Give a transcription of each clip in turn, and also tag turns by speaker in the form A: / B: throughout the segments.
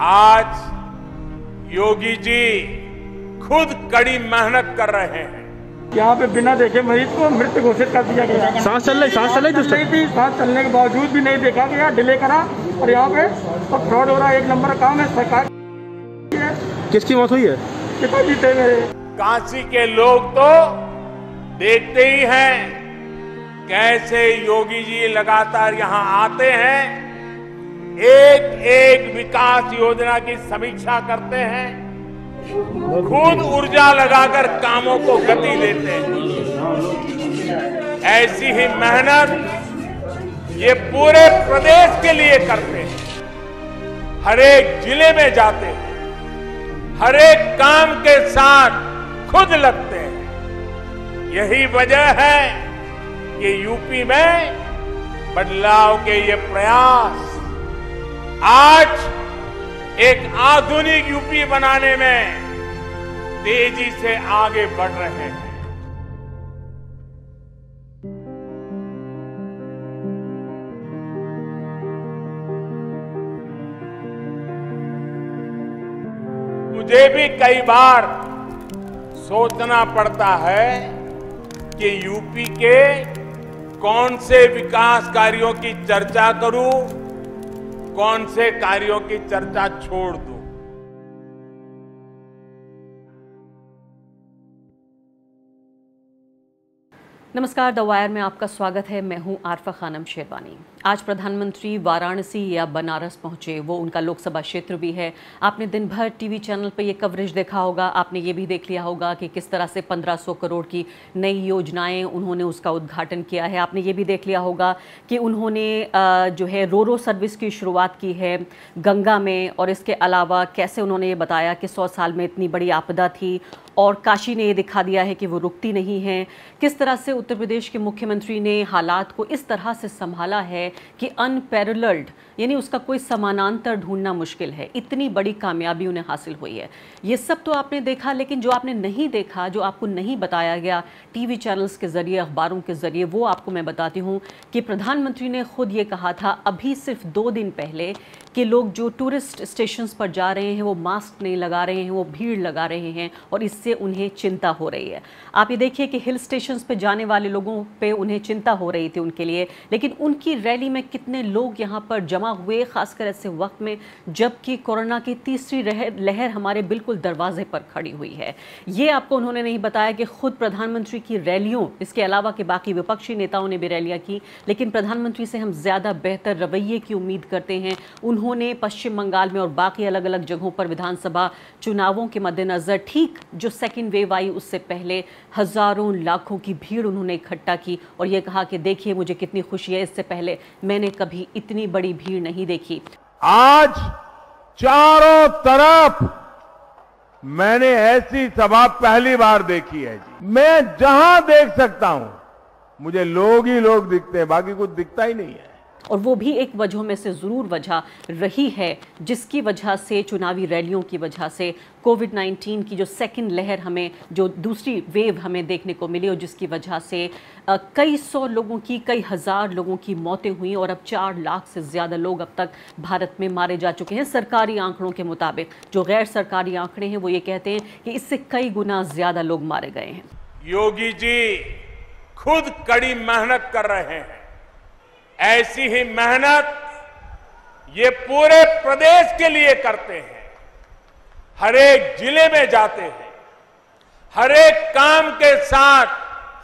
A: आज योगी जी खुद कड़ी मेहनत कर रहे हैं।
B: यहाँ पे बिना देखे मरीज़ को मृत घोषित कर दिया गया।
C: सांस चल रही सांस चल रही
B: थी सांस चलने के बावजूद भी नहीं देखा गया डिले करा और यहाँ पे तो फ्रॉड हो रहा है एक नंबर काम है सरकार
C: किसकी मौत हुई है?
B: पिताजी थे मेरे।
A: काशी के लोग तो देखते ही हैं कैसे योगी जी लगातार यहाँ आते हैं एक एक विकास योजना की समीक्षा करते हैं, खुद ऊर्जा लगाकर कामों को गति देते हैं। ऐसी ही मेहनत ये पूरे प्रदेश के लिए करते हैं। हर एक ज़िले में जाते हैं, हर एक काम के साथ खुद लगते हैं। यही वजह है कि यूपी में बदलाव के ये प्रयास आज एक आधुनिक यूपी बनाने में तेज़ी से आगे बढ़ रहे हैं। मुझे भी कई बार सोचना पड़ता है कि यूपी के कौन से विकास कार्यों की चर्चा करूँ कौन से कार्यों की चर्चा छोड़ दूँ?
D: नमस्कार, द वायर में आपका स्वागत है। मैं हूँ आरफा खानम शेरवानी। आज प्रधानमंत्री वाराणसी या बनारस पहुँचे, वो उनका लोकसभा क्षेत्र भी है। आपने दिन भर टीवी चैनल पर ये कवरेज देखा होगा। आपने ये भी देख लिया होगा कि किस तरह से 1500 करोड़ की नई योजनाएँ उन्होंने उसका उद्घाटन किया है। आपने ये भी देख लिया होगा कि उन्होंने जो है, रोरो सर्विस की शुरुआत की है गंगा में और इसके अलावा कैसे उन्होंने ये बताया कि सौ साल में इतनी बड़ी आपदा थी और काशी ने ये दिखा दिया है कि वो रुकती नहीं है। किस तरह से उत्तर प्रदेश के मुख्यमंत्री ने हालात को इस तरह से संभाला है कि अनपैरल्ड यानी उसका कोई समानांतर ढूंढना मुश्किल है। इतनी बड़ी कामयाबी उन्हें हासिल हुई है। ये सब तो आपने देखा, लेकिन जो आपने नहीं देखा, जो आपको नहीं बताया गया टीवी चैनल्स के ज़रिए, अखबारों के ज़रिए, वो आपको मैं बताती हूँ कि प्रधानमंत्री ने खुद ये कहा था, अभी सिर्फ़ दो दिन पहले कि लोग जो टूरिस्ट स्टेशंस पर जा रहे हैं, वो मास्क नहीं लगा रहे हैं, वो भीड़ लगा रहे हैं और इससे उन्हें चिंता हो रही है। आप ये देखिए कि हिल स्टेशंस पे जाने वाले लोगों पे उन्हें चिंता हो रही थी उनके लिए, लेकिन उनकी रैली में कितने लोग यहाँ पर जमा हुए, खासकर ऐसे वक्त में, जबकि कोरोना की तीसरी लहर हमारे बिल्कुल दरवाजे पर खड़ी हुई है। ये आपको उन्होंने नहीं बताया कि खुद प्रधानमंत्री की रैलियों इसके अलावा के बाकी विपक्षी नेताओं ने भी रैलियाँ की, लेकिन प्रधानमंत्री से हम ज़्यादा बेहतर रवैये की उम्मीद करते हैं। उन्होंने पश्चिम बंगाल में और बाकी अलग अलग जगहों पर विधानसभा चुनावों के मद्देनज़र ठीक जो सेकेंड वेव आई उससे पहले हज़ारों लाखों की भीड़ उन्होंने इकट्ठा की और ये कहा कि देखिए, मुझे कितनी खुशी है, इससे पहले मैंने कभी इतनी बड़ी भीड़ नहीं देखी।
A: आज चारों तरफ़ मैंने ऐसी सभा पहली बार देखी है जी। मैं जहाँ देख सकता हूँ, मुझे लोग ही लोग दिखते हैं, बाकी कुछ दिखता ही नहीं है।
D: और वो भी एक वजहों में से ज़रूर वजह रही है जिसकी वजह से चुनावी रैलियों की वजह से कोविड 19 की जो सेकंड लहर हमें जो दूसरी वेव हमें देखने को मिली और जिसकी वजह से अ, कई सौ लोगों की कई हज़ार लोगों की मौतें हुई और अब चार लाख से ज़्यादा लोग अब तक भारत में मारे जा चुके हैं। सरकारी आंकड़ों के मुताबिक जो गैर सरकारी आंकड़े हैं वो ये कहते हैं कि इससे कई गुना ज़्यादा लोग मारे गए हैं।
A: योगी जी खुद कड़ी मेहनत कर रहे हैं। ऐसी ही मेहनत ये पूरे प्रदेश के लिए करते हैं। हर एक ज़िले में जाते हैं। हर एक काम के साथ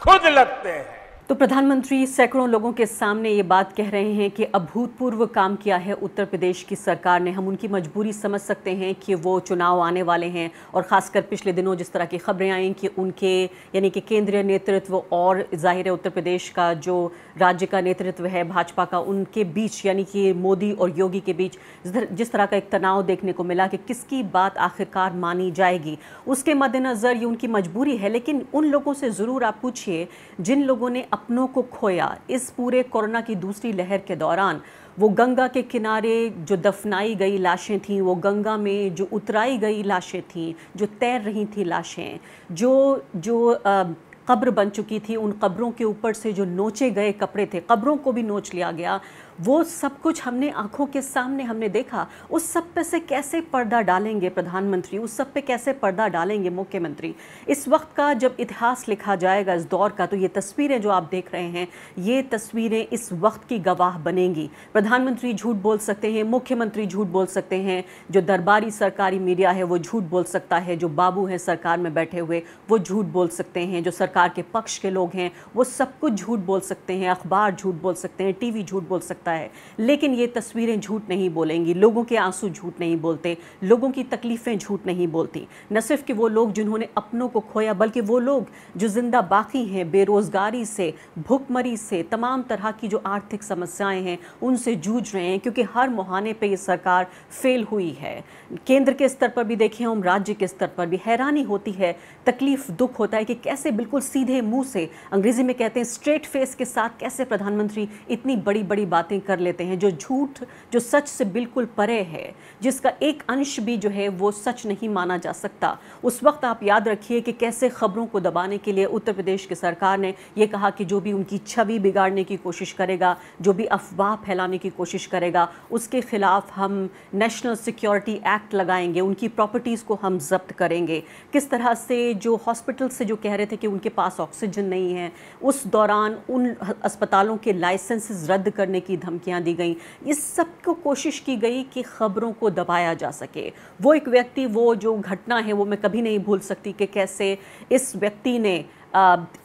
A: खुद लगते हैं।
D: तो प्रधानमंत्री, सैकड़ों लोगों के सामने ये बात कह रहे हैं कि अभूतपूर्व काम किया है उत्तर प्रदेश की सरकार ने। हम उनकी मजबूरी समझ सकते हैं कि वो चुनाव आने वाले हैं और ख़ासकर पिछले दिनों जिस तरह की खबरें आई कि उनके, यानी कि केंद्रीय नेतृत्व और ज़ाहिर है उत्तर प्रदेश का जो राज्य का नेतृत्व है भाजपा का। उनके बीच यानी कि मोदी और योगी के बीच जिस तरह- का एक तनाव देखने को मिला कि किसकी बात आखिरकार मानी जाएगी उसके मद्देनज़र ये उनकी मजबूरी है। लेकिन उन लोगों से ज़रूर आप पूछिए जिन लोगों ने अपनों को खोया इस पूरे कोरोना की दूसरी लहर के दौरान वो गंगा के किनारे जो दफनाई गई लाशें थीं वो गंगा में जो उतराई गई लाशें थीं जो तैर रही थी लाशें जो जो अ, कब्र बन चुकी थी। उन कब्रों के ऊपर से जो नोचे गए कपड़े थे, कब्रों को भी नोच लिया गया। वो सब कुछ हमने आँखों के सामने हमने देखा। उस सब पे से कैसे पर्दा डालेंगे प्रधानमंत्री? उस सब पे कैसे पर्दा डालेंगे मुख्यमंत्री? इस वक्त का जब इतिहास लिखा जाएगा इस दौर का तो ये तस्वीरें जो आप देख रहे हैं, ये तस्वीरें इस वक्त की गवाह बनेंगी। प्रधानमंत्री झूठ बोल सकते हैं, मुख्यमंत्री झूठ बोल सकते हैं। जो दरबारी सरकारी मीडिया है, वो झूठ बोल सकता है। जो बाबू हैं सरकार में बैठे हुए, वो झूठ बोल सकते हैं। जो सरकार के पक्ष के लोग हैं, वो सब कुछ झूठ बोल सकते हैं। अखबार झूठ बोल सकते हैं, टीवी झूठ बोल सकता है। लेकिन ये तस्वीरें झूठ नहीं बोलेंगी। लोगों के आँसू झूठ नहीं बोलते। लोगों की तकलीफ़ें झूठ नहीं बोलती। न सिर्फ़ कि वो लोग जिन्होंने अपनों को खोया, बल्कि वो लोग जो ज़िंदा बाकी हैं, बेरोज़गारी से, भुखमरी से, तमाम तरह की जो आर्थिक समस्याएँ हैं, उनसे जूझ रहे हैं, क्योंकि हर मुहाने पर ये सरकार फेल हुई है। केंद्र के स्तर पर भी देखें, हम राज्य के स्तर पर भी हैरानी होती है। तकलीफ़, दुख होता है कि कैसे बिल्कुल सीधे मुँह से अंग्रेज़ी में कहते हैं, स्ट्रेट फेस के साथ कैसे प्रधानमंत्री इतनी बड़ी बड़ी बातें कर लेते हैं, जो झूठ, जो सच से बिल्कुल परे है, जिसका एक अंश भी जो है, वो सच नहीं माना जा सकता। उस वक्त आप याद रखिए कि कैसे खबरों को दबाने के लिए उत्तर प्रदेश की सरकार ने यह कहा कि जो भी उनकी छवि बिगाड़ने की कोशिश करेगा, जो भी अफवाह फैलाने की कोशिश करेगा, उसके खिलाफ हम नेशनल सिक्योरिटी एक्ट लगाएँगे, उनकी प्रॉपर्टीज़ को हम जब्त करेंगे। किस तरह से जो हॉस्पिटल से जो कह रहे थे कि उनके पास ऑक्सीजन नहीं है, उस दौरान उन अस्पतालों के लाइसेंसेस रद्द करने की धमकियाँ दी गई। इस सबको कोशिश की गई कि खबरों को दबाया जा सके। वो एक व्यक्ति, वो जो घटना है, वो मैं कभी नहीं भूल सकती कि कैसे इस व्यक्ति ने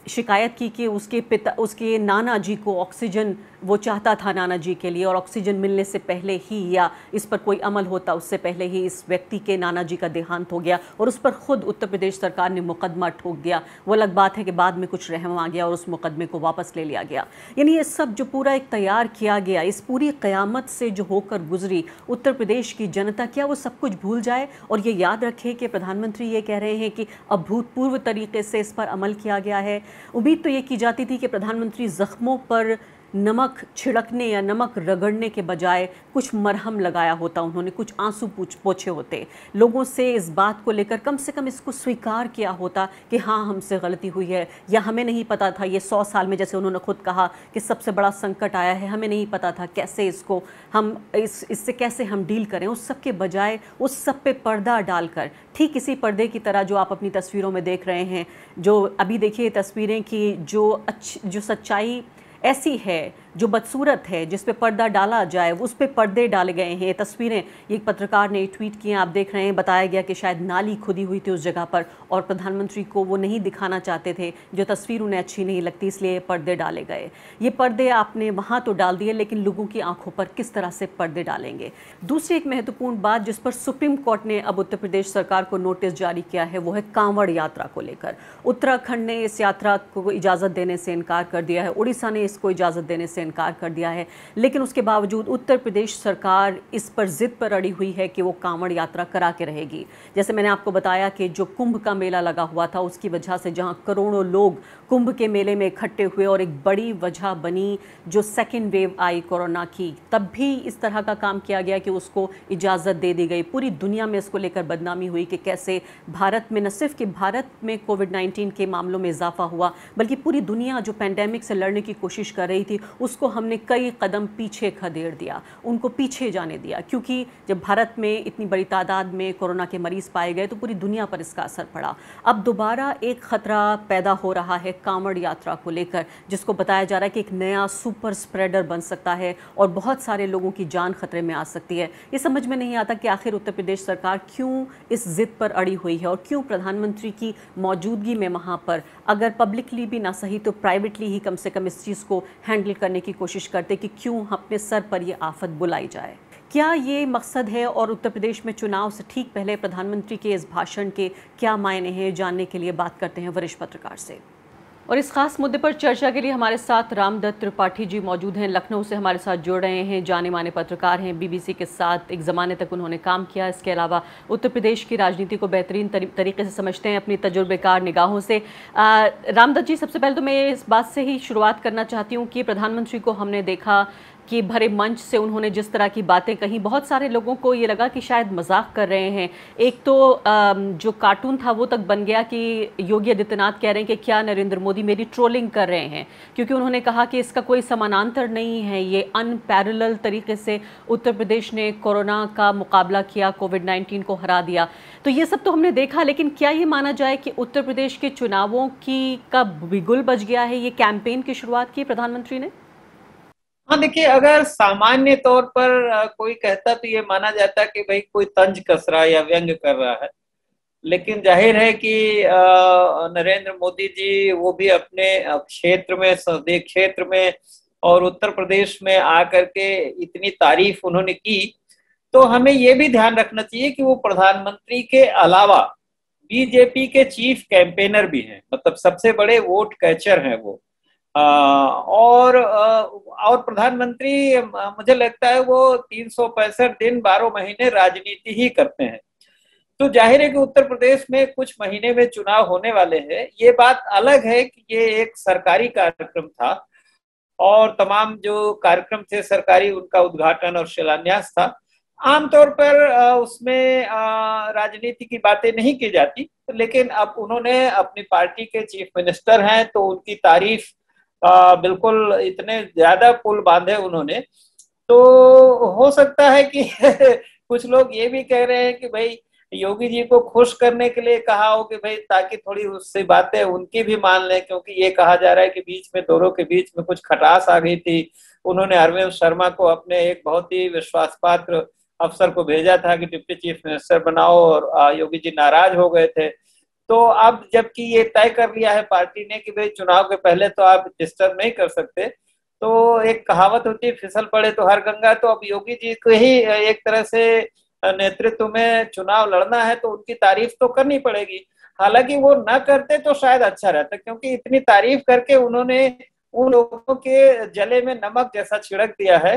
D: शिकायत की कि उसके पिता, उसके नाना जी को ऑक्सीजन, वो चाहता था नाना जी के लिए और ऑक्सीजन मिलने से पहले ही या इस पर कोई अमल होता, उससे पहले ही इस व्यक्ति के नाना जी का देहांत हो गया और उस पर खुद उत्तर प्रदेश सरकार ने मुकदमा ठोक दिया। वो अलग बात है कि बाद में कुछ रहम आ गया और उस मुकदमे को वापस ले लिया गया। यानी ये सब जो पूरा एक तैयार किया गया, इस पूरी क़्यामत से जो होकर गुजरी उत्तर प्रदेश की जनता, क्या वो सब कुछ भूल जाए? और ये याद रखे कि प्रधानमंत्री ये कह रहे हैं कि अभूतपूर्व तरीके से इस पर अमल किया गया है। उम्मीद तो ये की जाती थी कि प्रधानमंत्री ज़ख्मों पर नमक छिड़कने या नमक रगड़ने के बजाय कुछ मरहम लगाया होता, उन्होंने कुछ आँसू पूछ, पोछे होते। लोगों से इस बात को लेकर कम से कम इसको स्वीकार किया होता कि हाँ हमसे गलती हुई है, या हमें नहीं पता था, ये सौ साल में जैसे उन्होंने खुद कहा कि सबसे बड़ा संकट आया है, हमें नहीं पता था कैसे इसको हम, इस, इससे कैसे हम डील करें। उस सब के बजाय उस सब पे पर्दा डालकर, ठीक इसी पर्दे की तरह जो आप अपनी तस्वीरों में देख रहे हैं, जो अभी देखिए तस्वीरें कि जो अच्छी, जो सच्चाई ऐसी है। जो बदसूरत है, जिस पे पर्दा डाला जाए, उस पर पर्दे डाले गए हैं। तस्वीरें एक पत्रकार ने ट्वीट किए आप देख रहे हैं, बताया गया कि शायद नाली खुदी हुई थी उस जगह पर और प्रधानमंत्री को वो नहीं दिखाना चाहते थे। जो तस्वीर उन्हें अच्छी नहीं लगती, इसलिए पर्दे डाले गए। ये पर्दे आपने वहाँ तो डाल दिए, लेकिन लोगों की आँखों पर किस तरह से पर्दे डालेंगे? दूसरी एक महत्वपूर्ण बात, जिस पर सुप्रीम कोर्ट ने अब उत्तर प्रदेश सरकार को नोटिस जारी किया है, वो है कांवड़ यात्रा को लेकर। उत्तराखंड ने इस यात्रा को इजाज़त देने से इनकार कर दिया है। उड़ीसा ने इसको इजाज़त देने से इनकार कर दिया है। लेकिन उसके बावजूद उत्तर प्रदेश सरकार इस पर जिद पर अड़ी हुई है कि वो कांवड़ यात्रा करा के रहेगी। जैसे मैंने आपको बताया कि जो कुंभ का मेला लगा हुआ था, उसकी वजह से जहाँ करोड़ों लोग कुंभ के मेले में इकट्ठे हुए और एक बड़ी वजह बनी जो सेकेंड वेव आई कोरोना की, तब भी इस तरह का काम किया गया कि उसको इजाज़त दे दी गई। पूरी दुनिया में इसको लेकर बदनामी हुई कि कैसे भारत में, न सिर्फ़ कि भारत में कोविड नाइन्टीन के मामलों में इजाफा हुआ, बल्कि पूरी दुनिया जो पैंडेमिक से लड़ने की कोशिश कर रही थी उसको हमने कई कदम पीछे खदेड़ दिया, उनको पीछे जाने दिया, क्योंकि जब भारत में इतनी बड़ी तादाद में कोरोना के मरीज़ पाए गए तो पूरी दुनिया पर इसका असर पड़ा। अब दोबारा एक ख़तरा पैदा हो रहा है कांवड़ यात्रा को लेकर, जिसको बताया जा रहा है कि एक नया सुपर स्प्रेडर बन सकता है और बहुत सारे लोगों की जान खतरे में आ सकती है। ये समझ में नहीं आता कि आखिर उत्तर प्रदेश सरकार क्यों इस जिद पर अड़ी हुई है और क्यों प्रधानमंत्री की मौजूदगी में वहाँ पर, अगर पब्लिकली भी ना सही तो प्राइवेटली ही कम से कम इस चीज़ को हैंडल करने की कोशिश करते कि क्यों अपने सर पर यह आफत बुलाई जाए। क्या ये मकसद है और उत्तर प्रदेश में चुनाव से ठीक पहले प्रधानमंत्री के इस भाषण के क्या मायने हैं, जानने के लिए बात करते हैं वरिष्ठ पत्रकार से। और इस खास मुद्दे पर चर्चा के लिए हमारे साथ रामदत्त त्रिपाठी जी मौजूद हैं। लखनऊ से हमारे साथ जुड़ रहे हैं जाने माने पत्रकार हैं। बीबीसी के साथ एक ज़माने तक उन्होंने काम किया। इसके अलावा उत्तर प्रदेश की राजनीति को बेहतरीन तरीके से समझते हैं अपनी तजुर्बेकार निगाहों से। रामदत्त जी, सबसे पहले तो मैं इस बात से ही शुरुआत करना चाहती हूँ कि प्रधानमंत्री को हमने देखा के भरे मंच से उन्होंने जिस तरह की बातें कही, बहुत सारे लोगों को ये लगा कि शायद मज़ाक कर रहे हैं। एक तो जो कार्टून था वो तक बन गया कि योगी आदित्यनाथ कह रहे हैं कि क्या नरेंद्र मोदी मेरी ट्रोलिंग कर रहे हैं, क्योंकि उन्होंने कहा कि इसका कोई समानांतर नहीं है। ये अनपैरल तरीके से उत्तर प्रदेश ने कोरोना का मुकाबला किया कोविड नाइन्टीन को हरा दिया। तो ये सब तो हमने देखा, लेकिन क्या ये माना जाए कि उत्तर प्रदेश के चुनावों की का बिगुल बज गया है? ये कैंपेन की शुरुआत की प्रधानमंत्री ने?
E: हाँ देखिए, अगर सामान्य तौर पर कोई कहता तो ये माना जाता कि भाई कोई तंज कस रहा है या व्यंग कर रहा है। लेकिन ज़ाहिर है कि नरेंद्र मोदी जी, वो भी अपने क्षेत्र में संसदीय क्षेत्र में और उत्तर प्रदेश में आकर के इतनी तारीफ़ उन्होंने की तो हमें ये भी ध्यान रखना चाहिए कि वो प्रधानमंत्री के अलावा बीजेपी के चीफ कैंपेनर भी हैं। मतलब सबसे बड़े वोट कैचर हैं वो। और और प्रधानमंत्री, मुझे लगता है वो तीन सौ पैंसठ दिन बारह महीने राजनीति ही करते हैं। तो ज़ाहिर है कि उत्तर प्रदेश में कुछ महीने में चुनाव होने वाले हैं। ये बात अलग है कि ये एक सरकारी कार्यक्रम था और तमाम जो कार्यक्रम थे सरकारी, उनका उद्घाटन और शिलान्यास था। आमतौर पर उसमें राजनीति की बातें नहीं की जाती, लेकिन अब उन्होंने अपनी पार्टी के चीफ मिनिस्टर हैं तो उनकी तारीफ़ आ, बिल्कुल इतने ज़्यादा पुल बांधे उन्होंने। तो हो सकता है कि कुछ लोग ये भी कह रहे हैं कि भाई योगी जी को खुश करने के लिए कहा हो कि भाई ताकि थोड़ी उससे बातें उनकी भी मान लें क्योंकि ये कहा जा रहा है कि बीच में दोनों के बीच में कुछ खटास आ गई थी। उन्होंने अरविंद शर्मा को अपने एक बहुत ही विश्वास पात्र अफसर को भेजा था कि डिप्टी चीफ मिनिस्टर बनाओ और योगी जी नाराज़ हो गए थे। तो अब जबकि ये तय कर लिया है पार्टी ने कि भाई चुनाव के पहले तो आप डिस्टर्ब नहीं कर सकते तो एक कहावत होती है, फिसल पड़े तो हर गंगा। तो अब योगी जी को ही, एक तरह से नेतृत्व में चुनाव लड़ना है तो उनकी तारीफ़ तो करनी पड़ेगी। हालाँकि वो न करते तो शायद अच्छा रहता, क्योंकि इतनी तारीफ़ करके उन्होंने उन लोगों के जले में नमक जैसा छिड़क दिया है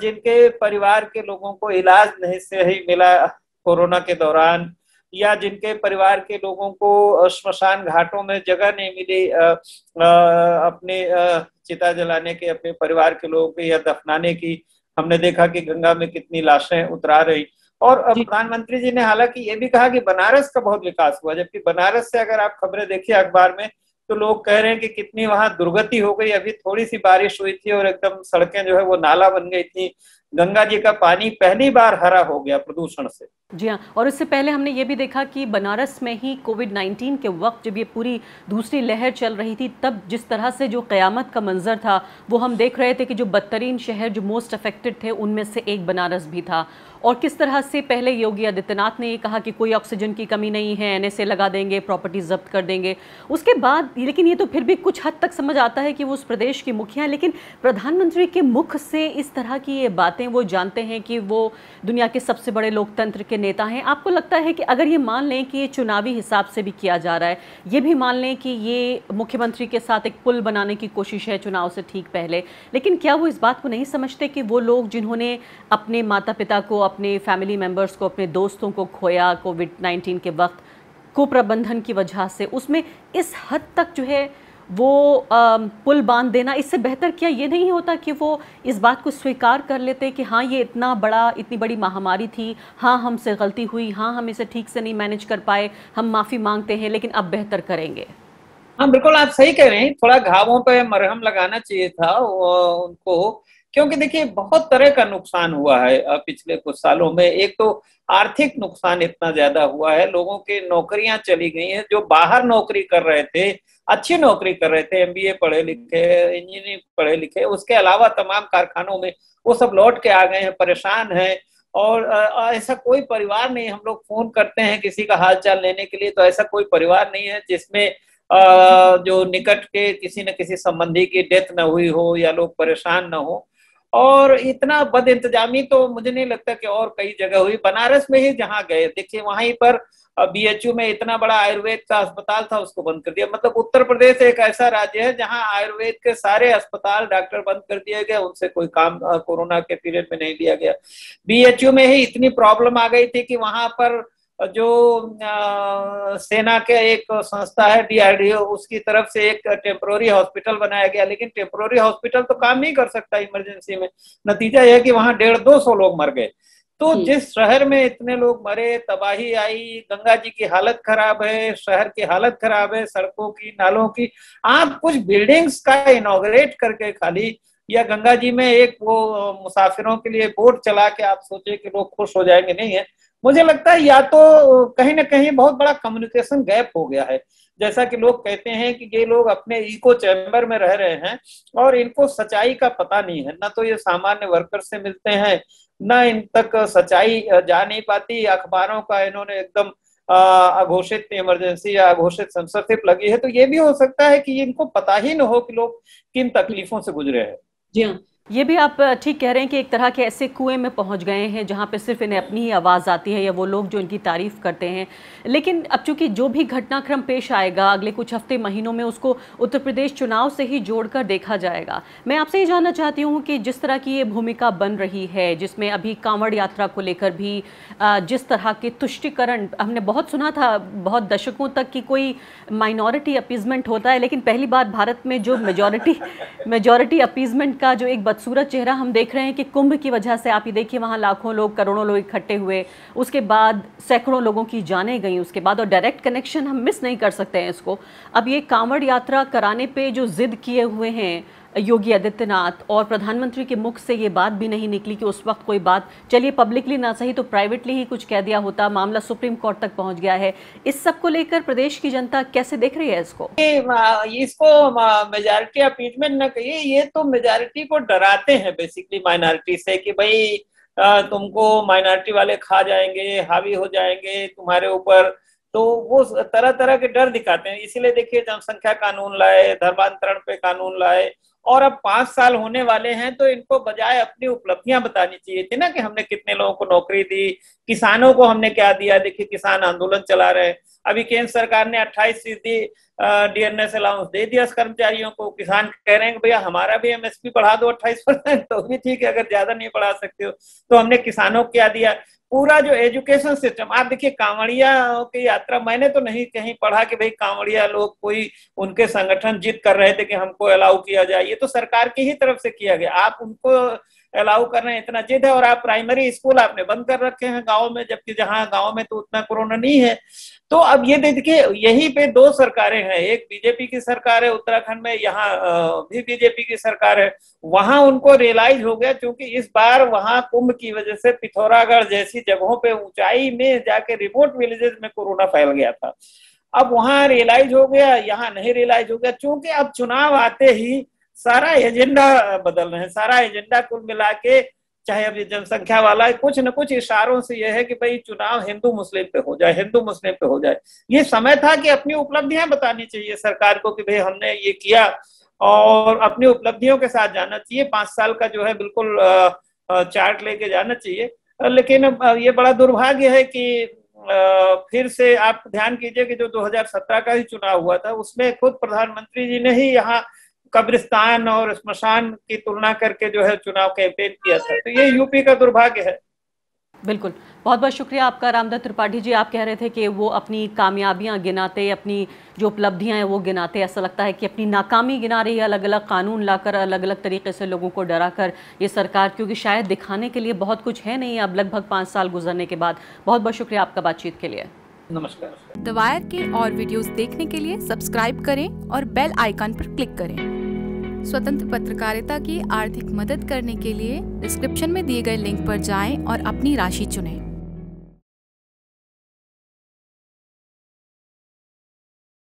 E: जिनके परिवार के लोगों को इलाज नहीं से ही मिला कोरोना के दौरान। या जिनके परिवार के लोगों को श्मशान घाटों में जगह नहीं मिली अपने चिता जलाने के अपने परिवार के लोगों के या दफनाने की हमने देखा कि गंगा में कितनी लाशें उतरा रही। और प्रधानमंत्री जी ने हालाँकि ये भी कहा कि बनारस का बहुत विकास हुआ जबकि बनारस से अगर आप खबरें देखिए अखबार में तो लोग कह रहे हैं कि कितनी वहाँ दुर्गति हो गई। अभी थोड़ी सी बारिश हुई थी और एकदम सड़कें जो है वो नाला बन गई थी। गंगा जी का पानी पहली बार हरा हो गया प्रदूषण से।
D: जी हाँ और इससे पहले हमने ये भी देखा कि बनारस में ही कोविड 19 के वक्त जब ये पूरी दूसरी लहर चल रही थी, तब जिस तरह से जो क़यामत का मंजर था, वो हम देख रहे थे कि जो बदतरीन शहर जो मोस्ट अफेक्टेड थे, उनमें से एक बनारस भी था। और किस तरह से पहले योगी आदित्यनाथ ने ये कहा कि कोई ऑक्सीजन की कमी नहीं है एनएसए लगा देंगे प्रॉपर्टी जब्त कर देंगे। उसके बाद, लेकिन ये तो फिर भी कुछ हद तक समझ आता है कि वो उस प्रदेश की मुखिया लेकिन प्रधानमंत्री के मुख से इस तरह की ये बातें वो जानते हैं कि वो दुनिया के सबसे बड़े लोकतंत्र के नेता हैं। आपको लगता है कि अगर ये मान लें कि ये चुनावी हिसाब से भी किया जा रहा है, ये भी मान लें कि ये मुख्यमंत्री के साथ एक पुल बनाने की कोशिश है चुनाव से ठीक पहले, लेकिन क्या वो इस बात को नहीं समझते कि वो लोग जिन्होंने अपने माता पिता को, अपने फैमिली मेंबर्स को, अपने दोस्तों को खोया कोविड नाइन्टीन के वक्त, कुप्रबंधन की वजह से, उसमें इस हद तक जो है वो पुल बाँध देना, इससे बेहतर क्या ये नहीं होता कि वो इस बात को स्वीकार कर लेते कि हाँ ये इतना बड़ा, इतनी बड़ी महामारी थी हाँ हमसे गलती हुई हाँ हम इसे ठीक से नहीं मैनेज कर पाए, हम माफ़ी मांगते हैं, लेकिन अब बेहतर करेंगे।
E: हाँ बिल्कुल आप सही कह रहे हैं, थोड़ा घावों पर मरहम लगाना चाहिए था उनको क्योंकि देखिए, बहुत तरह का नुकसान हुआ है पिछले कुछ सालों में। एक तो आर्थिक नुकसान इतना ज़्यादा हुआ है, लोगों की नौकरियाँ चली गई हैं। जो बाहर नौकरी कर रहे थे, अच्छी नौकरी कर रहे थे एमबीए पढ़े लिखे इंजीनियरिंग पढ़े लिखे, उसके अलावा तमाम कारखानों में वो सब लौट के आ गए हैं, परेशान है। और ऐसा कोई परिवार नहीं, हम लोग फ़ोन करते हैं किसी का हाल चाल लेने के लिए तो ऐसा कोई परिवार नहीं है जिसमें जो निकट के किसी न किसी संबंधी की डेथ न हुई हो या लोग परेशान न हो। और इतना बद इंतजामी तो मुझे नहीं लगता कि और कई जगह हुई। बनारस में ही जहाँ गए, देखिए वहीं पर बीएचयू में इतना बड़ा आयुर्वेद का अस्पताल था, उसको बंद कर दिया। मतलब उत्तर प्रदेश एक ऐसा राज्य है जहाँ आयुर्वेद के सारे अस्पताल डॉक्टर बंद कर दिए गए, उनसे कोई काम कोरोना के पीरियड में नहीं लिया गया। बीएचयू में ही इतनी प्रॉब्लम आ गई थी कि वहाँ पर जो सेना के एक संस्था है डीआरडीओ उसकी तरफ़ से एक टेम्पोरी हॉस्पिटल बनाया गया। लेकिन टेम्पोरी हॉस्पिटल तो काम नहीं कर सकता इमरजेंसी में। नतीजा यह कि वहाँ डेढ़ दो सौ लोग मर गए। तो जिस शहर में इतने लोग मरे तबाही आई गंगा जी की हालत खराब है शहर की हालत खराब है सड़कों की नालों की आप कुछ बिल्डिंग्स का इनोग्रेट करके खाली या गंगा जी में एक वो मुसाफिरों के लिए बोट चला के आप सोचे कि लोग खुश हो जाएँगे नहीं है। मुझे लगता है या तो कहीं ना कहीं बहुत बड़ा कम्युनिकेशन गैप हो गया है। जैसा कि लोग कहते हैं कि ये लोग अपने इको चैम्बर में रह रहे हैं और इनको सच्चाई का पता नहीं है। ना तो ये सामान्य वर्कर से मिलते हैं, न इन तक सच्चाई जा नहीं पाती। अखबारों का इन्होंने एकदम अघोषित इमरजेंसी या अघोषित सेंसरशिप लगी है। तो ये भी हो सकता है कि इनको पता ही ना हो कि लोग किन तकलीफों से गुजरे हैं।
D: जी हाँ। ये भी आप ठीक कह रहे हैं कि एक तरह के ऐसे कुएँ में पहुँच गए हैं जहाँ पे सिर्फ़ इन्हें अपनी ही आवाज़ आती है या वो लोग जो इनकी तारीफ़ करते हैं। लेकिन अब चूँकि जो भी घटनाक्रम पेश आएगा अगले कुछ हफ़्ते महीनों में उसको उत्तर प्रदेश चुनाव से ही जोड़कर देखा जाएगा। मैं आपसे ये जानना चाहती हूँ कि जिस तरह की ये भूमिका बन रही है, जिसमें अभी कांवड़ यात्रा को लेकर भी जिस तरह के तुष्टिकरण, हमने बहुत सुना था बहुत दशकों तक की कोई माइनॉरिटी अपीजमेंट होता है, लेकिन पहली बार भारत में जो मेजोरिटी मेजोरिटी अपीजमेंट का जो एक बदसूरत चेहरा हम देख रहे हैं कि कुंभ की वजह से, आप ये देखिए वहाँ लाखों लोग, करोड़ों लोग इकट्ठे हुए। उसके बाद सैकड़ों लोगों की जाने गई उसके बाद और डायरेक्ट कनेक्शन हम मिस नहीं कर सकते हैं इसको। अब ये कांवड़ यात्रा कराने पर जो जिद किए हुए हैं योगी आदित्यनाथ और प्रधानमंत्री के मुख से ये बात भी नहीं निकली कि उस वक्त कोई बात चलिए पब्लिकली ना सही तो प्राइवेटली ही कुछ कह दिया होता, मामला सुप्रीम कोर्ट तक पहुँच गया है। इस सबको लेकर प्रदेश की जनता कैसे देख रही है इसको?
E: इसको मेजोरिटी अपीजमेंट न कहिए, ये तो मेजोरिटी को डराते हैं बेसिकली माइनॉरिटी से कि भाई तुमको माइनॉरिटी वाले खा जाएँगे, हावी हो जाएँगे, तुम्हारे ऊपर। तो वो तरह तरह के डर दिखाते हैं। इसीलिए देखिए जनसंख्या कानून लाए, धर्मांतरण पे कानून लाए और अब पाँच साल होने वाले हैं तो इनको बजाय अपनी उपलब्धियाँ बतानी चाहिए थी ना कि हमने कितने लोगों को नौकरी दी, किसानों को हमने क्या दिया, देखिए किसान आंदोलन चला रहे हैं। अभी केंद्र सरकार ने अट्ठाईस फ़ीसदी डीएनएस अलाउंस दे दिया कर्मचारियों को। किसान कह रहे हैं भैया, हमारा भी एमएसपी बढ़ा दो अट्ठाईस परसेंट तो भी ठीक है, अगर ज़्यादा नहीं बढ़ा सकते हो तो हमने किसानों को क्या दिया? पूरा जो एजुकेशन सिस्टम, आप देखिए कांवड़िया की यात्रा, मैंने तो नहीं कहीं पढ़ा कि भाई कांवड़िया लोग कोई उनके संगठन जिद कर रहे थे कि हमको अलाउ किया जाए। ये तो सरकार की ही तरफ़ से किया गया। आप उनको अलाउ कर रहे हैं, इतना जिद है और आप प्राइमरी स्कूल आपने बंद कर रखे हैं गाँव में, जबकि जहाँ गाँव में तो उतना कोरोना नहीं है। तो अब ये देखिए, यही पे दो सरकारें हैं, एक बीजेपी की सरकार है, उत्तराखंड में यहाँ भी बीजेपी की सरकार है। वहाँ उनको रियलाइज़ हो गया, क्योंकि इस बार वहाँ कुंभ की वजह से पिथौरागढ़ जैसी जगहों पे ऊंचाई में जाके रिमोट विलेजेस में कोरोना फैल गया था। अब वहाँ रियलाइज़ हो गया, यहाँ नहीं रियलाइज़ हो गया, क्योंकि अब चुनाव आते ही सारा एजेंडा बदल रहे हैं, सारा एजेंडा कुल मिला के, चाहे अभी जनसंख्या वाला है, कुछ न कुछ इशारों से यह है कि भाई चुनाव हिंदू मुस्लिम पे हो जाए, हिंदू मुस्लिम पे हो जाए। ये समय था कि अपनी उपलब्धियाँ बतानी चाहिए सरकार को कि भाई हमने ये किया और अपनी उपलब्धियों के साथ जाना चाहिए। पाँच साल का जो है बिल्कुल चार्ट लेके जाना चाहिए। लेकिन ये बड़ा दुर्भाग्य है कि फिर से आप ध्यान कीजिए कि जो 2017 का ही चुनाव हुआ था, उसमें खुद प्रधानमंत्री जी ने ही यहाँ कब्रिस्तान और स्मशान की तुलना करके जो है चुनाव कैंपेन किया था। तो ये यूपी का दुर्भाग्य है।
D: बिल्कुल। बहुत बहुत शुक्रिया आपका रामदत्त त्रिपाठी जी। आप कह रहे थे कि वो अपनी कामयाबियाँ गिनाते अपनी जो उपलब्धियाँ हैं वो गिनाते। ऐसा लगता है कि अपनी नाकामी गिना रही है अलग अलग कानून लाकर अलग अलग तरीके से लोगों को डरा कर ये सरकार क्योंकि शायद दिखाने के लिए बहुत कुछ है नहीं। अब लगभग पाँच साल गुजरने के बाद। बहुत बहुत शुक्रिया आपका बातचीत के लिए।
E: नमस्कार
F: दवायर के और वीडियोस देखने के लिए सब्सक्राइब करें और बेल आइकन पर क्लिक करें। स्वतंत्र पत्रकारिता की आर्थिक मदद करने के लिए डिस्क्रिप्शन में दिए गए लिंक पर जाएँ और अपनी राशि चुनें।